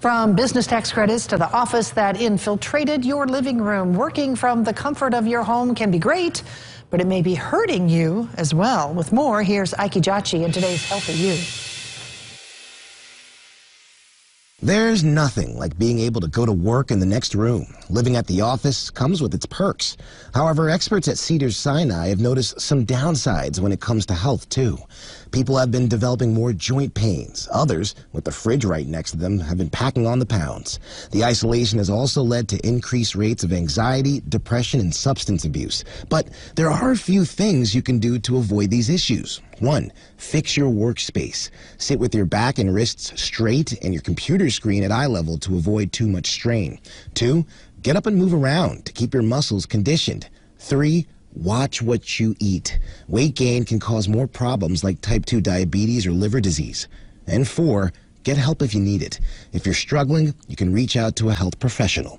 From business tax credits to the office that infiltrated your living room, working from the comfort of your home can be great, but it may be hurting you as well. With more, here's Ike Ejiochi in today's Healthy You. There's nothing like being able to go to work in the next room. Living at the office comes with its perks. However, experts at Cedars Sinai have noticed some downsides when it comes to health, too. People have been developing more joint pains. Others, with the fridge right next to them, have been packing on the pounds. The isolation has also led to increased rates of anxiety, depression, and substance abuse. But there are a few things you can do to avoid these issues. One, fix your workspace. Sit with your back and wrists straight and your computer screen at eye level to avoid too much strain. Two, get up and move around to keep your muscles conditioned. Three, watch what you eat. Weight gain can cause more problems like type 2 diabetes or liver disease. And four, get help if you need it. If you're struggling, you can reach out to a health professional.